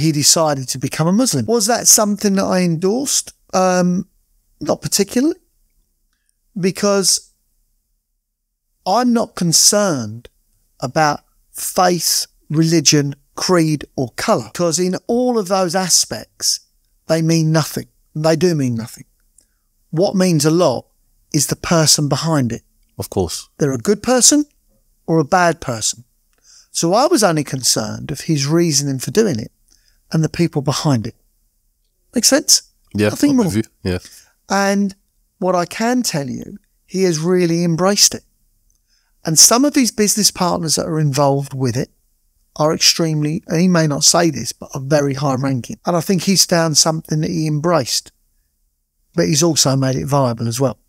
he decided to become a Muslim. Was that something that I endorsed? Um, not particularly, because I'm not concerned about faith, religion, creed, or colour, because in all of those aspects, they mean nothing. They do mean nothing. What means a lot is the person behind it. Of course. They're a good person or a bad person. So I was only concerned of his reasoning for doing it and the people behind it. Make sense? Yeah. Nothing more. you. Yeah. And what I can tell you, he has really embraced it. And some of his business partners that are involved with it are extremely, and he may not say this, but are very high ranking. And I think he's found something that he embraced, but he's also made it viable as well.